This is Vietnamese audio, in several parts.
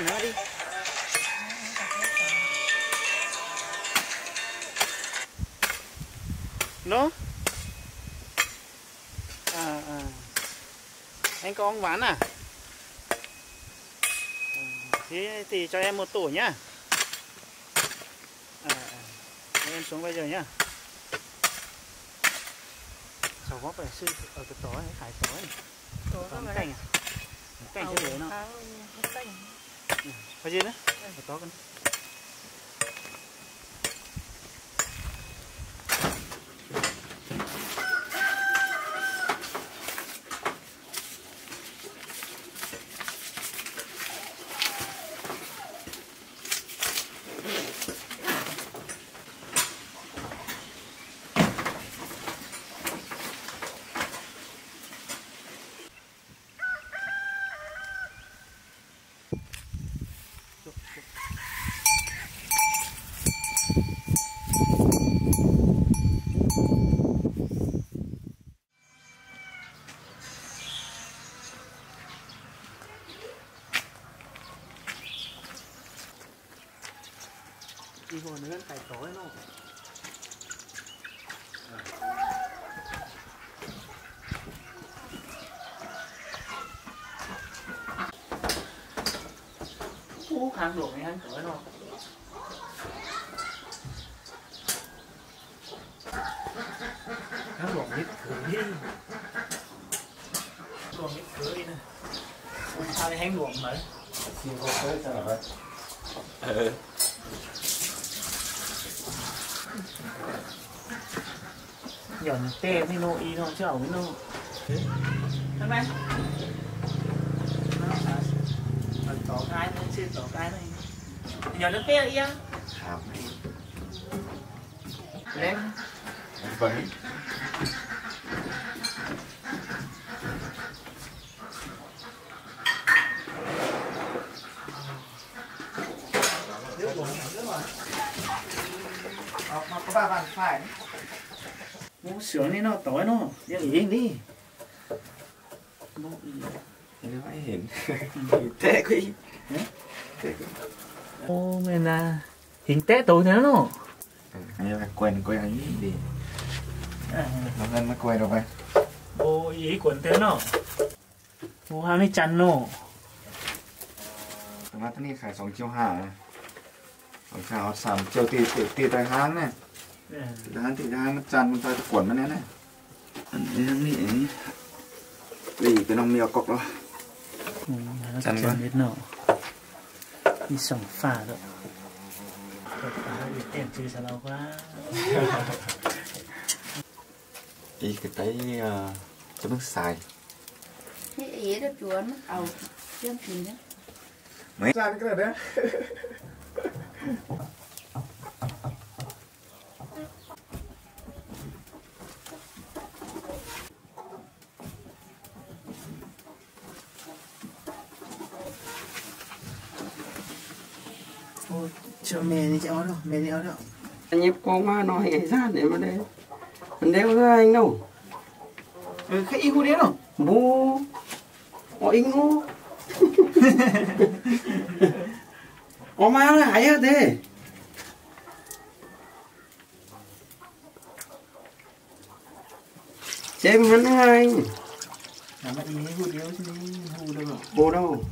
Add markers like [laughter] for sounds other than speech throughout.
biến nó đi. Nó. À, à. anh có ông ván à? Ừ, thế thì cho em một tủ nhá. À, à. Em xuống bây giờ nhá. Cháu góp phải sư ở cái này tó này có một cành à? Cành chưa để nó Bao nhiêu nữa? Có cần. Gì nữa cái tó con đi vào nữa cải tối nó Ú, hàng đổ này hàng tối nó hàng đổ hết cửa đi đổ hết cửa đi nè sao lại hàng đổ mấy Xin có tới cho nó Ừ. nó tê với nó y nó chứ với nó thằng này nó tỏ cái nó chưa tỏ cái này giờ nó tê y á. Hào. lên. Vẫn. Nó có ba bàn phải Ô, sướng đi nó tối nó nhưng ý đi ý. Nó phải hiện. Thế quý. ô mình là hình té tối nữa nó Anh phải quen quen ấy đi. à, Nó lên nó quen rồi ô ý quần thế nó ô hai mươi chăn nó Tụi nó này khải 2 triệu hạ. Còn khảo 3 triệu tỷ tỷ tỷ tại hang này. Tỷ hang nó chăn มัน tay quẩn nó này này. Anh ấy thằng này. Vì cái nông mèo cọc đó. Chăn quá. hết nó đi sòng phà đi tiền chứ sao lâu quá [laughs] Ý cái tay uh, cho nước xài. Thế ý đó chúa nó cầu chương trình đó Ra cái này đấy. [laughs] mẹ đi cháu đâu mẹ đi cháu đâu. Anh nhếp con mà nói ngày ra để mà đây Anh đeo ra anh đâu? Ừ cái ý của đấy đâu? Bố. Có ý ngô. [laughs] Có mà nó hãy hết thế. Xem hắn hai. Là mà ý của đấy chứ hù đâu? Bố đâu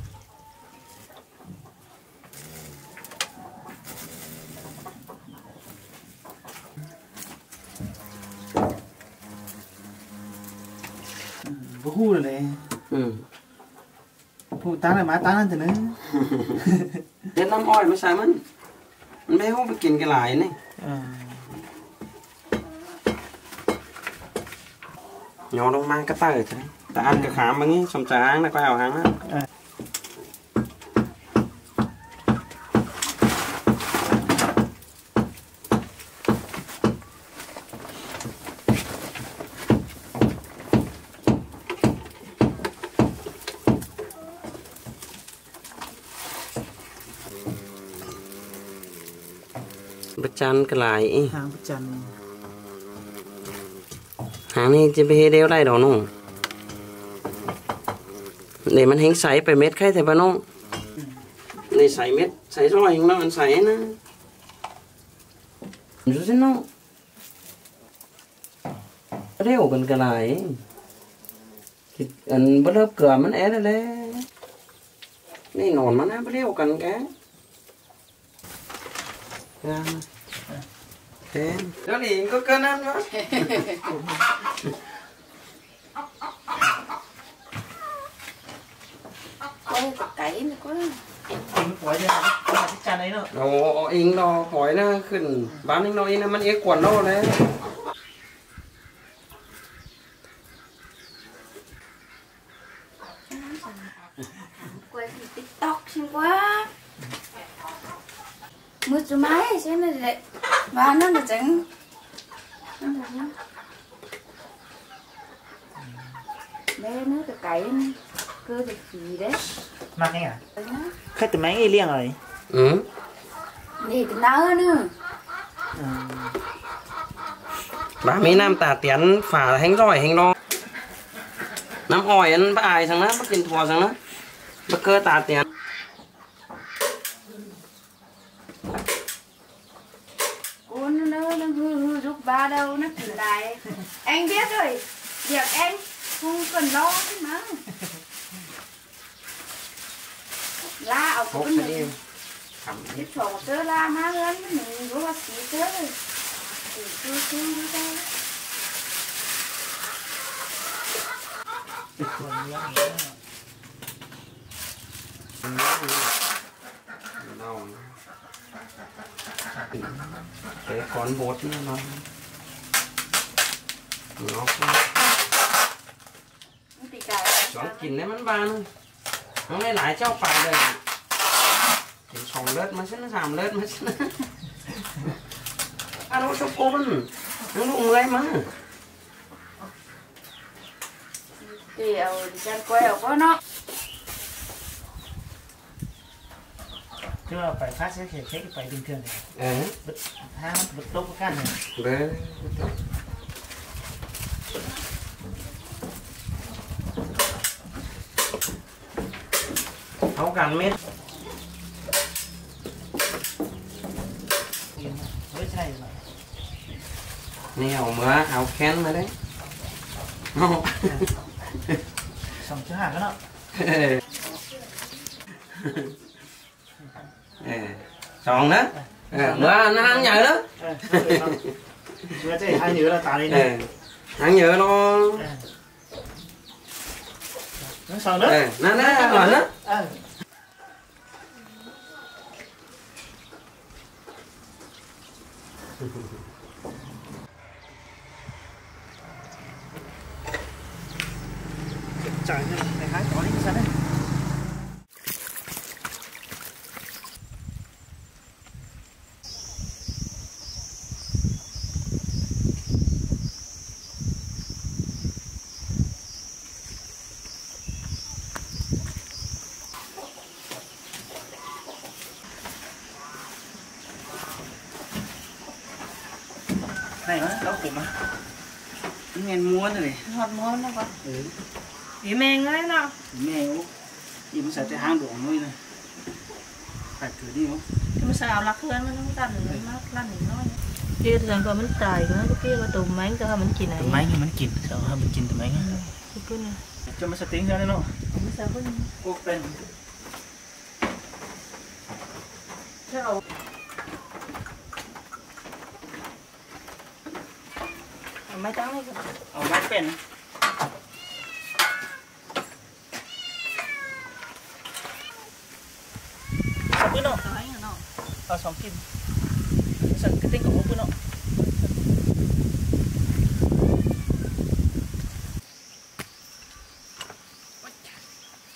có hù rồi này Ừ. Hù tán là má tán ăn thì nữa. [laughs] Đến năm oi mới sai mình Mình bé phải กิน cái lại này. À. Nhỏ đâu mang cái tay thế. Ta ăn cái khám bằng ấy xong trà háng là quay vào háng á. À. ประจันก็หลายอีหางประจันหางนี่จะไปเฮ็ดเดียวได้ดอกน้องนี่มันเฮงใสไปเม็ดไข่แต่บ่น้องนี่ใส่เม็ดใส่ซอยของเราอันใส่นะดูสิน้องเร็วกันก็หลายคิดอันบ่เลิกเกลือมันแอแล้วแหละนี่นอนมันนะบ่เร็วกันแกงามเต้นเ ดี๋ยวนี้ก็เกินนั้นวะ quay cái cấy nữa quá กินหัวจะหางประจันไอ้เนาะ โอ้เองรอหอยนะขึ้น บ้านเองรอเองนะมันเอ็กกวนโน่เลย khách từ mấy liêng rồi ừ đi từ nữa. Bà mấy nam tà tiến phả hành rồi hành lo nam ỏi ăn bà ai sang đó bắt tiền thua sang đó bắt cơ tà tiến ba đâu nó kỳ lại. Anh biết rồi. Việc em không cần lo chứ mà la ở cũng mình tiếp thổ một tớ la má hơn mình vô bác sĩ tớ rồi tớ tớ tớ cái con bột nó nó không chỉ cái chọn kín đấy mắn ba thôi nó mới lại cho phải đây thì xong lết [laughs] mà xin làm lết mà xin à nó cho cô nó đủ người mà thì ở chân quê ở có nó chưa phải phát sẽ phải bình thường này. Ừ. Bật, ha, bật tốt cái này. Đấy. 6.000 mét Nèo mà áo khen mà đấy. Ngon Xong chứ hả cái [laughs] đó. Xong đó Mà nó ăn nhờ đó. Mà chứ ăn nhớ là tà đây nè Ăn nhớ nó Nó xong đó. Nè nè, nó đó trời ơi, này hái cỏ đi sao đấy? ngọt mồm nó con. Ừ. Cái men đấy nó men ô thì mình sẽ tới hang đổ nuôi này. Phải cứ đi không? Thì mình sẽ lạc hơn nó không tan nó ừ. lăn thì nó kia rằng còn mình tài cái kia là tùm máng cho mình chỉ này. Tùm ừ, thì mình chỉ sợ hơn mình chỉ tùm máng cho mình sẽ tiếng ra đấy nó. Mình sẽ có cuộc bên Chào. Mấy trắng này kìa. Ở bát bên. 2 kim Sen keting ko puno.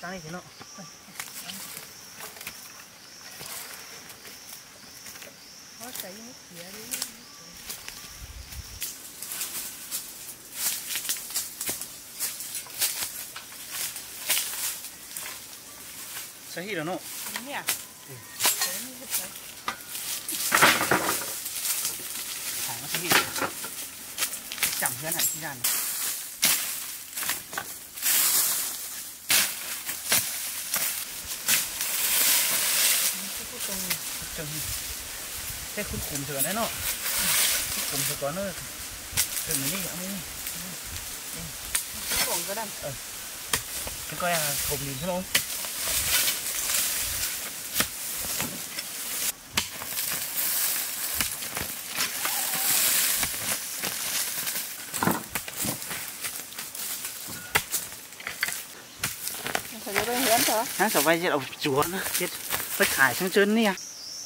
nó puno. Oh, saya ini dia ini. Sahira nó thì chẳng hơn hẳn chi rằng chừng thế khung khủng thừa đấy nó. Khung khủng thừa có từ mình đi ông còn cái cái coi là thùng nhìn thấy không tôi hiến thôi hả sao vay giết ông chúa nữa giết phải khải sang chân đi à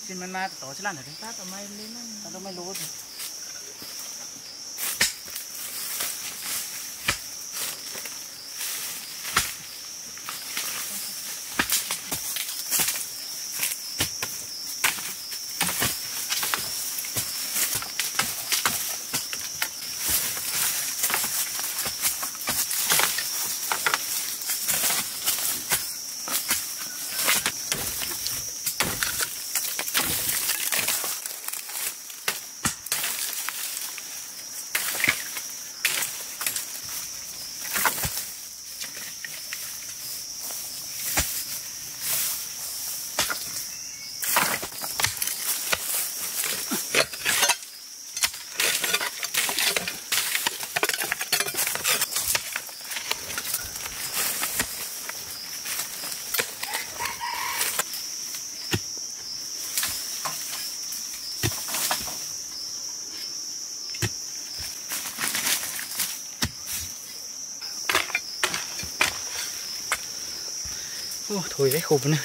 xin mình mà tổ chứ làm được ta tao may lên tao đâu mới lúa rồi Ô, thôi đấy khủng nữa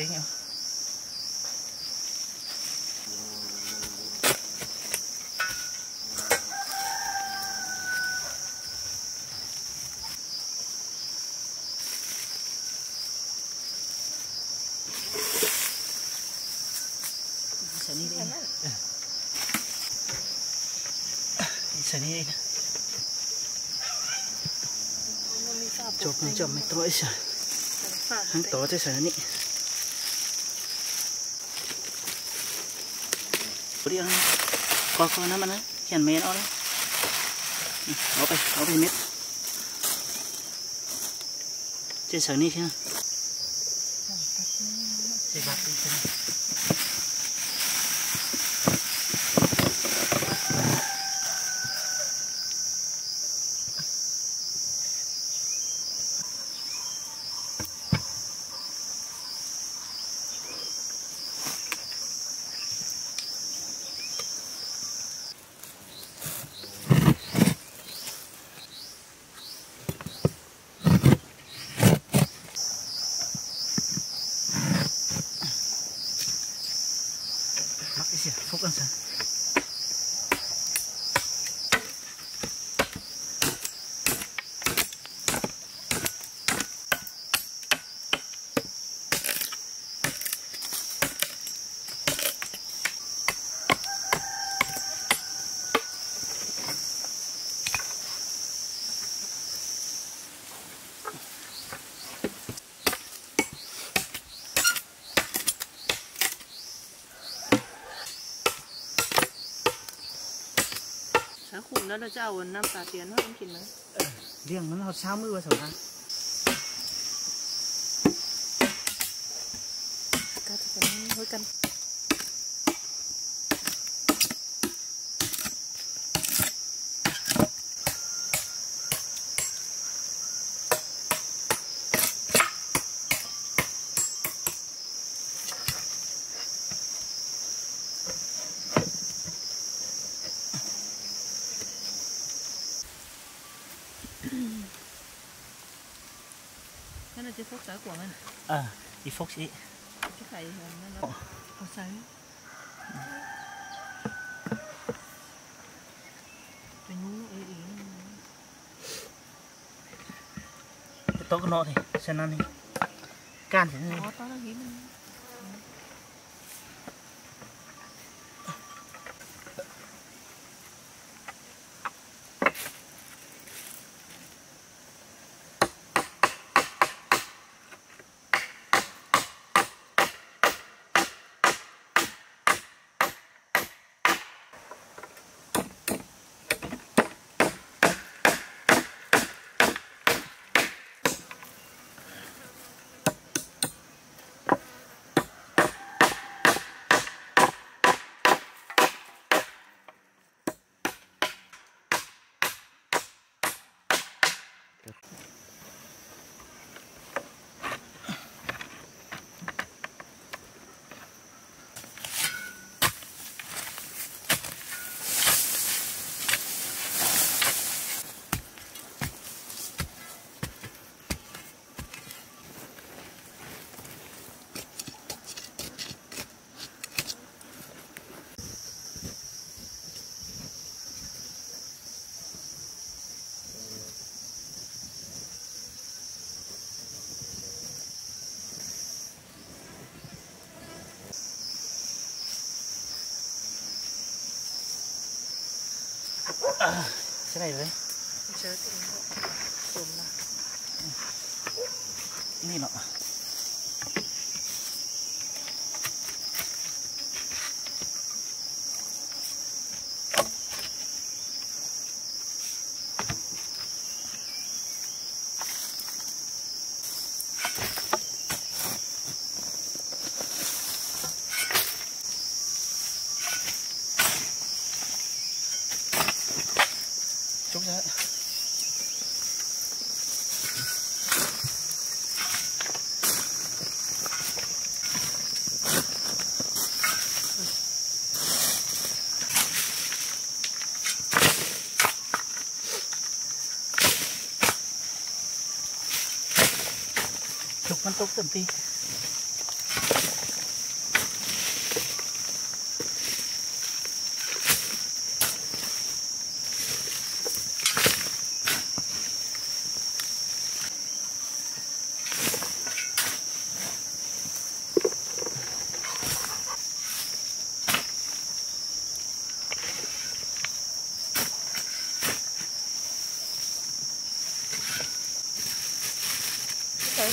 Tính nhau đi Sợ đi đi. Chụp nó chụp mày tối Hắn tối tới sợ nị เรียงก็ก็นะมันนะเขียนเมนเอาเลยเอาไปเอาไปเม็ดเจ๊สันนี่ใช่ไหมเสิบตีใช่ไหม là cháu năm cả tiền không kịp nữa Riêng nó học sao mới vào sổ ha. cá thì cần hối cân cái này chỉ phốt xã quảng anh À, đi Phúc sĩ. cái khay nó nó sấy tốt cái nọ thì xem ăn đi. Can thì nó nó to nó hiếm Cái này đấy. chơi thì sùm là Đi nọ. Chúc ra. Chúc con tốt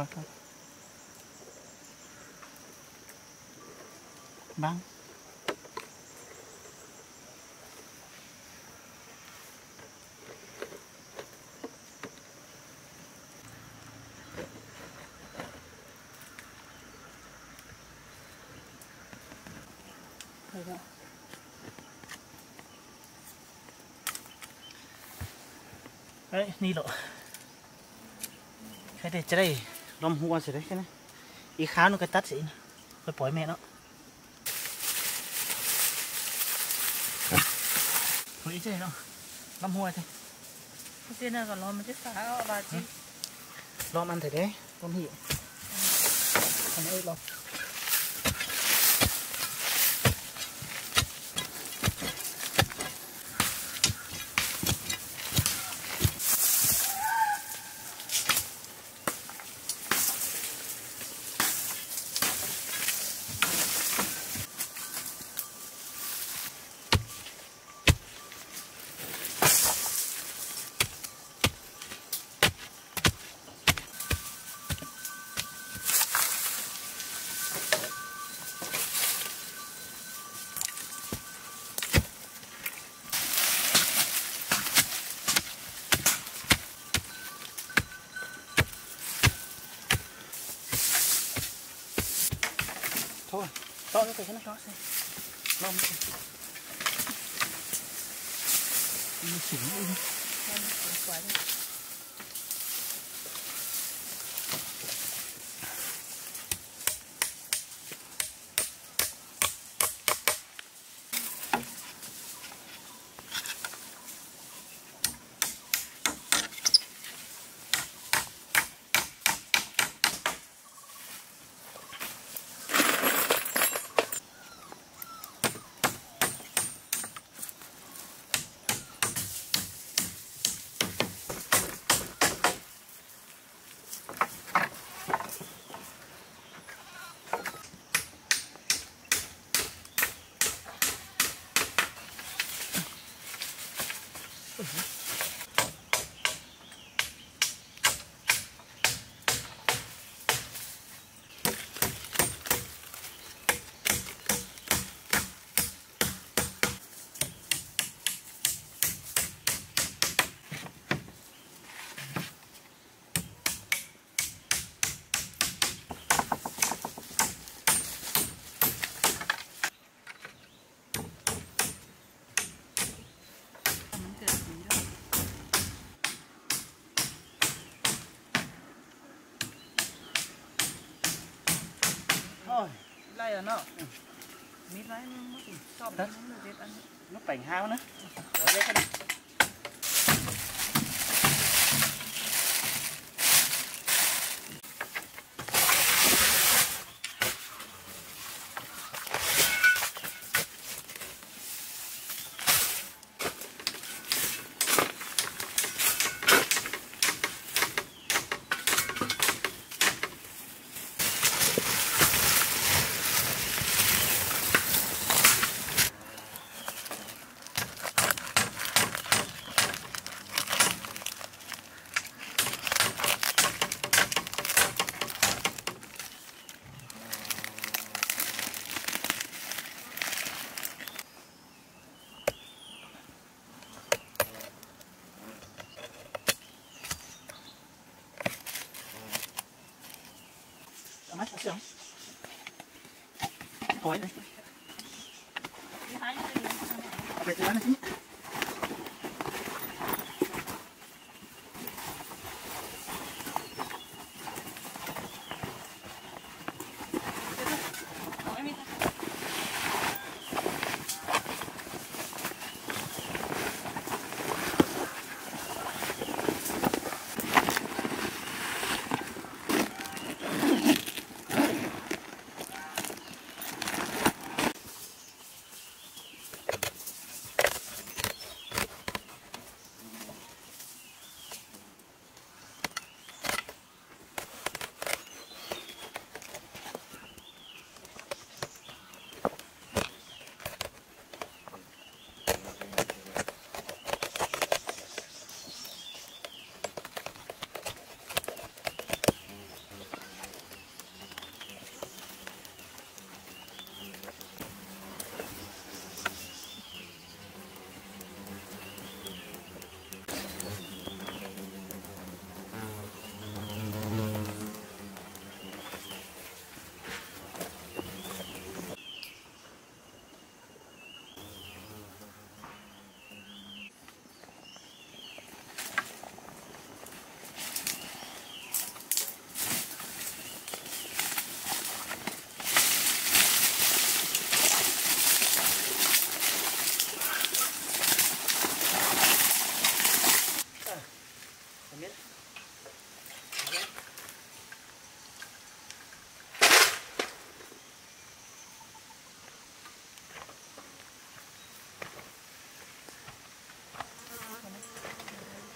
rồi thôi bán đấy ni lộ. Cái này trái đây. ลมหัวเสร็จแล้วใช่ไหมอีขาหนูงก็ตัดสินไปปล่อยแม่เนาะล่อยเช่เนาะลมหัวใช่เจน่าก็ลมมันจะสาวบาดจิลมอันเถอะเด้ต้นหิวทำไมลม to cái cái nó to xem. Lom nó xỉn luôn thôi đây là nó. Mít lái nó mất sọp Đó. nó là ăn. Nó bành hao nữa. Ở đây cái này Ở mắt sao Thôi đây Cái thứ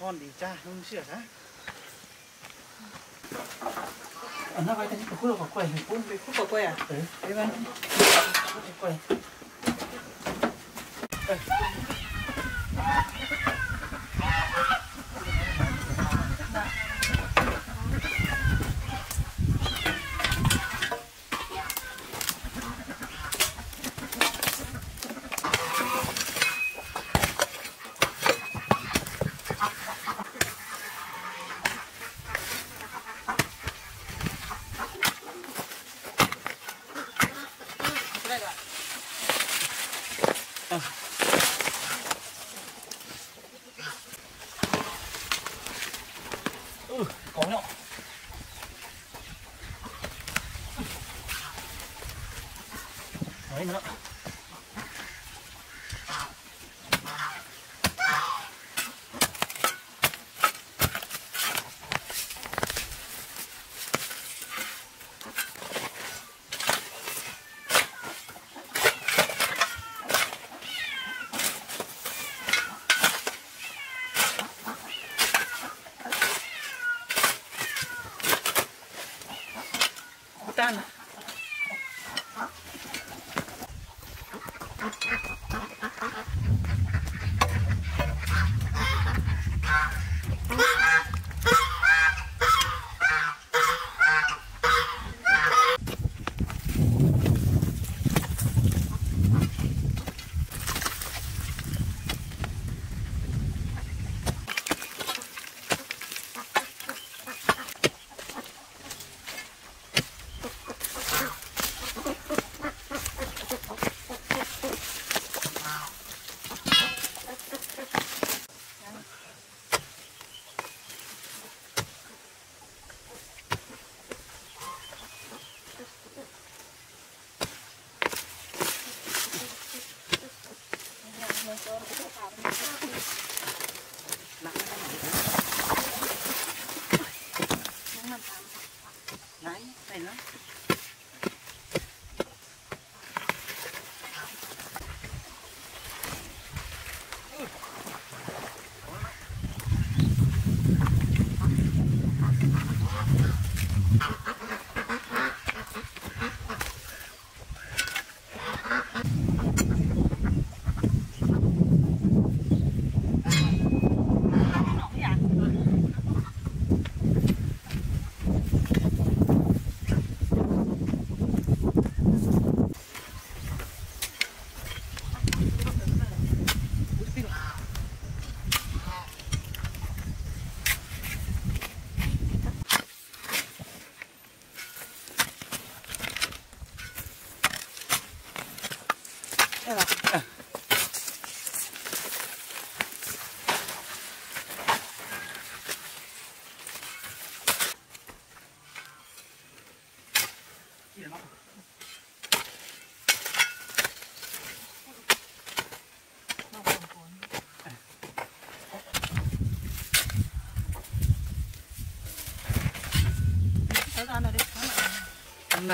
con đi cha không sửa hả nó vậy thì cũng là quả quầy cũng bị khúc quả quầy à? Đấy đấy bạn quả quầy. Ừ.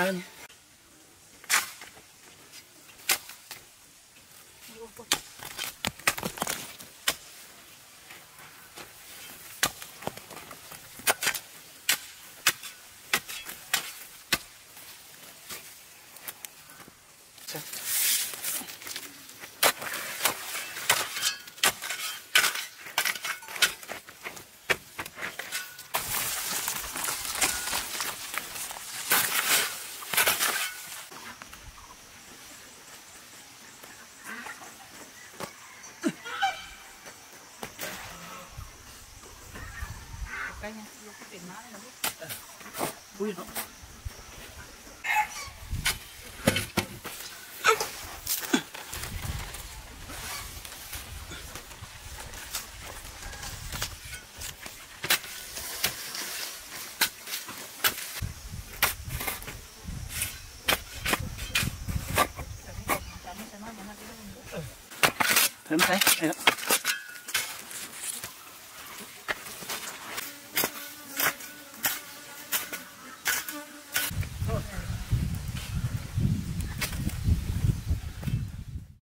Ăn đây nè. Ui, nó. Thơm thấy, đây đó.